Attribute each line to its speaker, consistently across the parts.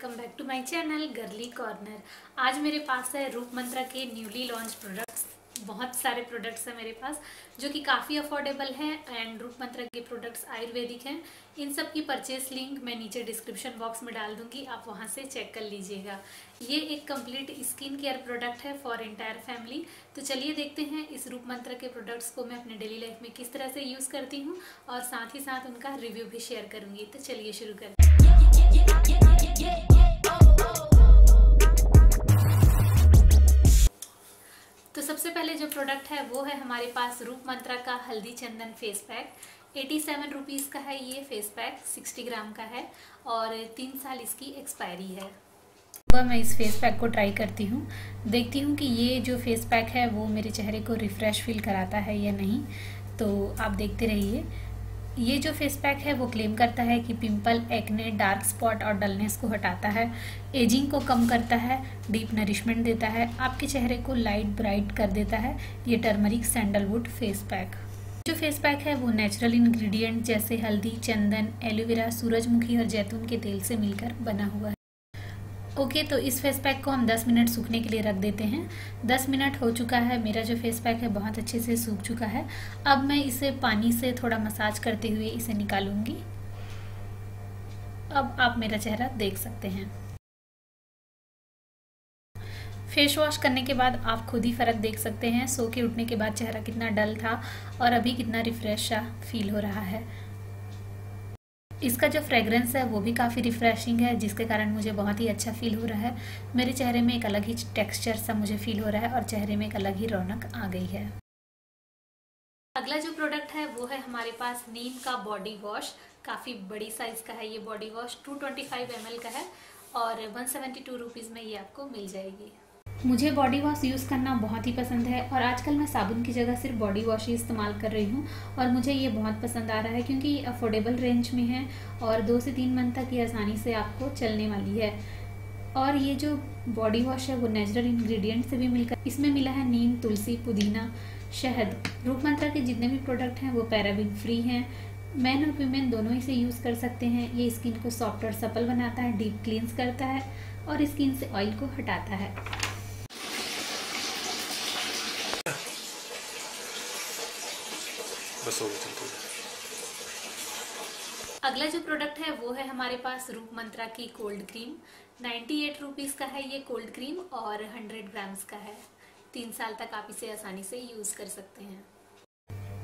Speaker 1: Welcome back to my channel girly corner आज मेरे पास है रूप मंत्रा के न्यूली लॉन्च प्रोडक्ट्स बहुत सारे प्रोडक्ट्स हैं मेरे पास, जो कि काफ़ी अफोर्डेबल हैं एंड रूप मंत्रा के प्रोडक्ट्स आयुर्वेदिक हैं। इन सब की परचेस लिंक मैं नीचे डिस्क्रिप्शन बॉक्स में डाल दूँगी, आप वहाँ से चेक कर लीजिएगा। ये एक कंप्लीट स्किन केयर प्रोडक्ट है फॉर एंटायर फैमिली तो चलिए देखते हैं इस रूप मंत्र के प्रोडक्ट्स को मैं अपने डेली लाइफ में किस तरह से यूज़ करती हूँ और साथ ही साथ उनका रिव्यू भी शेयर करूँगी। तो चलिए शुरू करते तो सबसे पहले जो प्रोडक्ट है, वो है हमारे पास रूप मंत्रा का हल्दी चंदन face pack eighty seven rupees का है ये फेस पैक सिक्सटी ग्राम का है और तीन साल इसकी एक्सपायरी है। सुबह मैं इस फेस पैक को ट्राई करती हूँ। देखती हूँ कि ये जो फेस पैक है, वो मेरे चेहरे को रिफ़्रेश फील कराता है या नहीं। तो आप देखते रहिए। ये जो फेस पैक है, वो क्लेम करता है कि पिंपल एक्ने डार्क स्पॉट और डलनेस को हटाता है। एजिंग को कम करता है डीप नरिशमेंट देता है, आपके चेहरे को लाइट ब्राइट कर देता है। ये टर्मरिक सैंडलवुड फेस पैक जो फेस पैक है, वो नेचुरल इंग्रेडिएंट जैसे हल्दी, चंदन एलोवेरा सूरजमुखी और जैतून के तेल से मिलकर बना हुआ है। ओके तो इस फेस पैक को हम 10 मिनट सूखने के लिए रख देते हैं। 10 मिनट हो चुका है, मेरा जो फेस पैक है बहुत अच्छे से सूख चुका है। अब मैं इसे पानी से थोड़ा मसाज करते हुए इसे निकालूँगी। अब आप मेरा चेहरा देख सकते हैं। फेस वॉश करने के बाद आप खुद ही फ़र्क देख सकते हैं, सो के उठने के बाद चेहरा कितना डल था और अभी कितना रिफ्रेश फील हो रहा है। इसका जो फ्रेगरेंस है वो भी काफ़ी रिफ़्रेशिंग है, जिसके कारण मुझे बहुत ही अच्छा फील हो रहा है। मेरे चेहरे में एक अलग ही टेक्सचर सा मुझे फील हो रहा है और चेहरे में एक अलग ही रौनक आ गई है। अगला जो प्रोडक्ट है वो है हमारे पास नीम का बॉडी वॉश काफ़ी बड़ी साइज़ का है ये बॉडी वॉश 225 ml का है और वन सेवेंटी में ये आपको मिल जाएगी। मुझे बॉडी वॉश यूज़ करना बहुत ही पसंद है और आजकल मैं साबुन की जगह सिर्फ़ बॉडी वॉश ही इस्तेमाल कर रही हूँ और मुझे ये बहुत पसंद आ रहा है क्योंकि ये अफोर्डेबल रेंज में है और दो से तीन मंथ तक ये आसानी से आपको चलने वाली है। और ये जो बॉडी वॉश है वो नेचुरल इंग्रेडिएंट से भी मिलकर इसमें मिला है नीम, तुलसी, पुदीना, शहद। रूप मंत्रा के जितने भी प्रोडक्ट हैं वो पैराबिन फ्री हैं। मैन और वीमेन दोनों ही से यूज़ कर सकते हैं। ये स्किन को सॉफ्ट और सपल बनाता है डीप क्लींस करता है और स्किन से ऑयल को हटाता है। बस हो गया अगला जो प्रोडक्ट है, वो है हमारे पास रूप मंत्रा की cold cream ninety eight rupees का है ये कोल्ड क्रीम और हंड्रेड ग्राम्स का है. तीन साल तक आप इसे आसानी से यूज़ कर सकते हैं.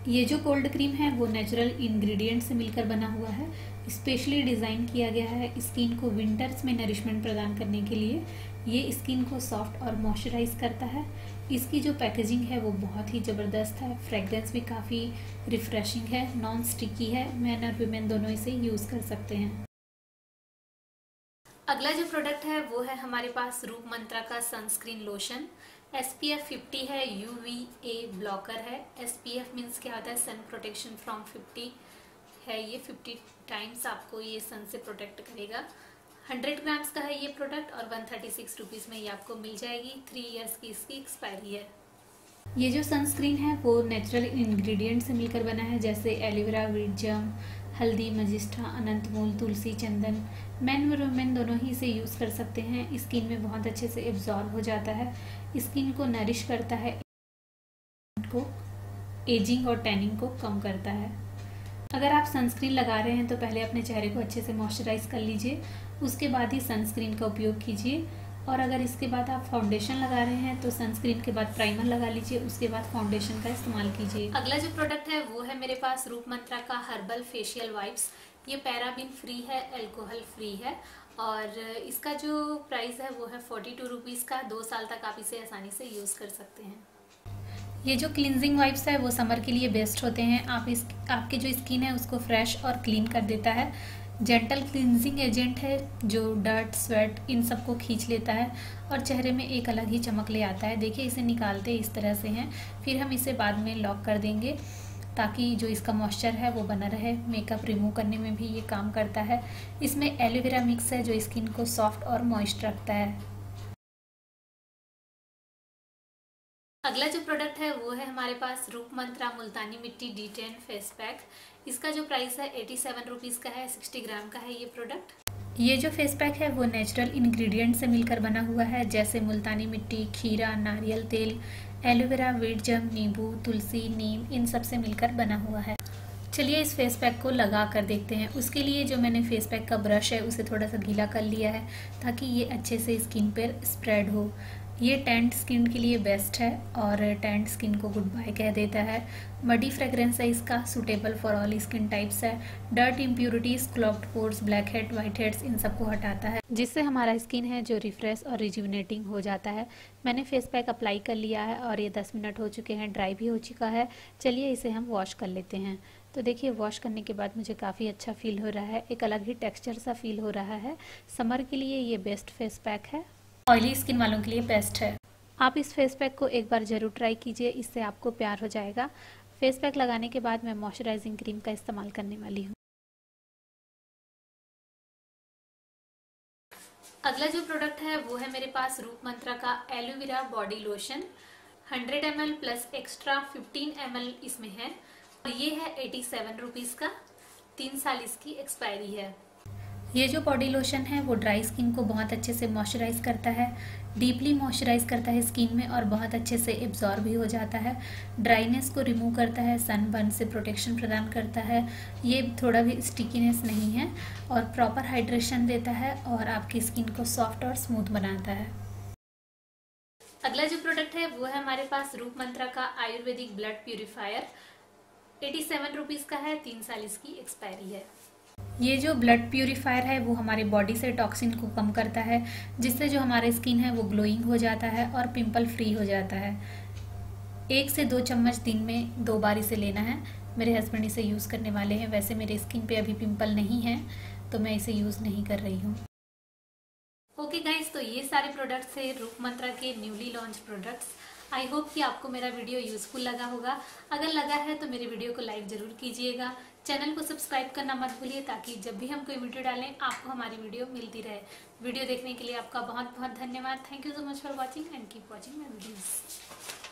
Speaker 1: ये जो कोल्ड क्रीम है, वो नेचुरल इंग्रेडिएंट से मिलकर बना हुआ है. स्पेशली डिज़ाइन किया गया है स्किन को विंटर्स में नरिशमेंट प्रदान करने के लिए. ये स्किन को सॉफ्ट और मॉइस्चराइज करता है. इसकी जो पैकेजिंग है वो बहुत ही ज़बरदस्त है। फ्रेगरेंस भी काफ़ी रिफ्रेशिंग है नॉन स्टिकी है। मैन और वीमेन दोनों इसे यूज़ कर सकते हैं। अगला जो प्रोडक्ट है वो है हमारे पास रूप मंत्रा का sunscreen lotion S P F fifty है यू वी ए ब्लॉकर है। एस पी एफ़ मीन्स क्या होता है? सन प्रोटेक्शन फ्रॉम फिफ्टी है ये। फिफ्टी टाइम्स आपको ये सन से प्रोटेक्ट करेगा। हंड्रेड ग्राम्स का है ये प्रोडक्ट और वन थर्टी सिक्स रुपीज़ में ये आपको मिल जाएगी। थ्री इयर्स की इसकी एक्सपायरी है। ये जो सनस्क्रीन है, वो नेचुरल इंग्रेडिएंट से मिलकर बना है, जैसे एलोवेरा विरजम हल्दी मजिस्टा अनंतमूल तुलसी, चंदन। मैन और वुमेन दोनों ही इसे यूज़ कर सकते हैं। स्किन में बहुत अच्छे से एब्जॉर्ब हो जाता है। स्किन को नरिश करता है। को एजिंग और टैनिंग को कम करता है। अगर आप सनस्क्रीन लगा रहे हैं तो पहले अपने चेहरे को अच्छे से मॉइस्चराइज कर लीजिए। उसके बाद ही सनस्क्रीन का उपयोग कीजिए। और अगर इसके बाद आप फाउंडेशन लगा रहे हैं तो सनस्क्रीन के बाद प्राइमर लगा लीजिए। उसके बाद फाउंडेशन का इस्तेमाल कीजिए। अगला जो प्रोडक्ट है, वो है मेरे पास रूप मंत्रा का हर्बल फेशियल वाइप्स ये पैराबिन फ्री है एल्कोहल फ्री है। और इसका जो प्राइस है, वो है फोर्टी टू रुपीज़ का। दो साल तक आप इसे आसानी से यूज़ कर सकते हैं। ये जो क्लिनजिंग वाइप्स है, वो समर के लिए बेस्ट होते हैं। आप इस, आपकी जो स्किन है, उसको फ्रेश और क्लीन कर देता है। जेंटल क्लिनजिंग एजेंट है, जो डर्ट स्वेट इन सबको खींच लेता है और चेहरे में एक अलग ही चमक ले आता है। देखिए, इसे निकालते इस तरह से हैं। फिर हम इसे बाद में लॉक कर देंगे, ताकि जो इसका मॉइस्चर है, वो बना रहे। मेकअप रिमूव करने में भी ये काम करता है। इसमें एलोवेरा मिक्स है, जो स्किन को सॉफ्ट और मॉइस्ट रखता है। अगला जो प्रोडक्ट है, वो है हमारे पास रूप मंत्रा मुल्तानी मिट्टी डी टेन फेस पैक इसका जो प्राइस है एटी सेवन रुपीज़ का है सिक्सटी ग्राम का है ये प्रोडक्ट ये जो फेस पैक है, वो नेचुरल इंग्रेडिएंट से मिलकर बना हुआ है, जैसे मुल्तानी मिट्टी, खीरा, नारियल तेल, एलोवेरा, वीट जम, नींबू, तुलसी, नीम, इन सबसे मिलकर बना हुआ है। चलिए इस फेस पैक को लगा कर देखते हैं। उसके लिए जो मैंने फेस पैक का ब्रश है, उसे थोड़ा सा गीला कर लिया है, ताकि ये अच्छे से स्किन पर स्प्रेड हो। ये टेंट स्किन के लिए बेस्ट है और टेंट स्किन को गुड बाय कह देता है। मडी फ्रेग्रेंस है इसका, suitable for all skin types है। Dirt impurities, clogged pores, black head white heads, इन सबको हटाता है। जिससे हमारा स्किन है जो रिफ्रेश और रिज्यूनेटिंग हो जाता है। मैंने फेस पैक अप्लाई कर लिया है और ये दस मिनट हो चुके हैं, ड्राई भी हो चुका है। चलिए इसे हम वॉश कर लेते हैं। तो देखिए, वॉश करने के बाद मुझे काफ़ी अच्छा फील हो रहा है। एक अलग ही टेक्सचर सा फील हो रहा है। समर के लिए ये बेस्ट फेस पैक है। ऑयली स्किन वालों के लिए बेस्ट है। आप इस फेस पैक को एक बार ज़रूर ट्राई कीजिए इससे आपको प्यार हो जाएगा। फेस पैक लगाने के बाद मैं मॉइस्चराइजिंग क्रीम का इस्तेमाल करने वाली हूँ। अगला जो प्रोडक्ट है वो है मेरे पास रूप मंत्रा का aloe vera body lotion 100 M plus extra 15 M इसमें है। और ये है एटी सेवन रुपीज़ का। तीन साल इसकी एक्सपायरी है। ये जो बॉडी लोशन है, वो ड्राई स्किन को बहुत अच्छे से मॉइस्चराइज करता है डीपली मॉइस्चराइज करता है स्किन में और बहुत अच्छे से एब्जॉर्ब भी हो जाता है। ड्राइनेस को रिमूव करता है सनबर्न से प्रोटेक्शन प्रदान करता है। ये थोड़ा भी स्टिकीनेस नहीं है और प्रॉपर हाइड्रेशन देता है और आपकी स्किन को सॉफ्ट और स्मूथ बनाता है। अगला जो प्रोडक्ट है, वो है हमारे पास रूप मंत्रा का Ayurvedic blood purifier eighty seven rupees का है, तीन साल इसकी एक्सपायरी है। ये जो ब्लड प्यूरिफायर है, वो हमारे बॉडी से टॉक्सिन को कम करता है, जिससे जो हमारा स्किन है, वो ग्लोइंग हो जाता है और पिंपल फ्री हो जाता है। एक से दो चम्मच दिन में दो बार इसे लेना है। मेरे हस्बैंड इसे यूज़ करने वाले हैं। वैसे मेरे स्किन पे अभी पिंपल नहीं है तो मैं इसे यूज़ नहीं कर रही हूँ। ओके गाइज़ तो ये सारे प्रोडक्ट्स है रूप मंत्रा के newly launch products I hope कि आपको मेरा वीडियो यूजफुल लगा होगा। अगर लगा है तो मेरे वीडियो को लाइक ज़रूर कीजिएगा। चैनल को सब्सक्राइब करना मत भूलिए ताकि जब भी हम कोई वीडियो डालें, आपको हमारी वीडियो मिलती रहे। वीडियो देखने के लिए आपका बहुत बहुत धन्यवाद। Thank you so much for watching and keep watching my videos